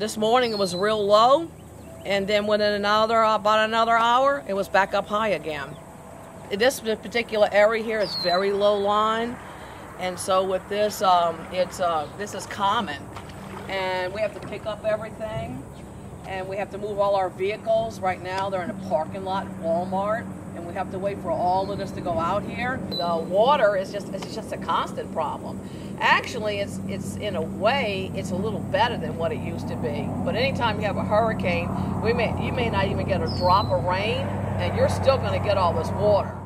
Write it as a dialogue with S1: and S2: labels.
S1: This morning it was real low, and then within another about another hour, it was back up high again. This particular area here is very low line, and so with this, um, it's uh, this is common, and we have to pick up everything, and we have to move all our vehicles. Right now, they're in a parking lot at Walmart, and we have to wait for all of this to go out here. The water is just it's just a constant problem. Actually, it's it's in a way it's a little better than what it used to be. But anytime you have a hurricane, we may you may not even get a drop of rain, and you're still going to get all this water.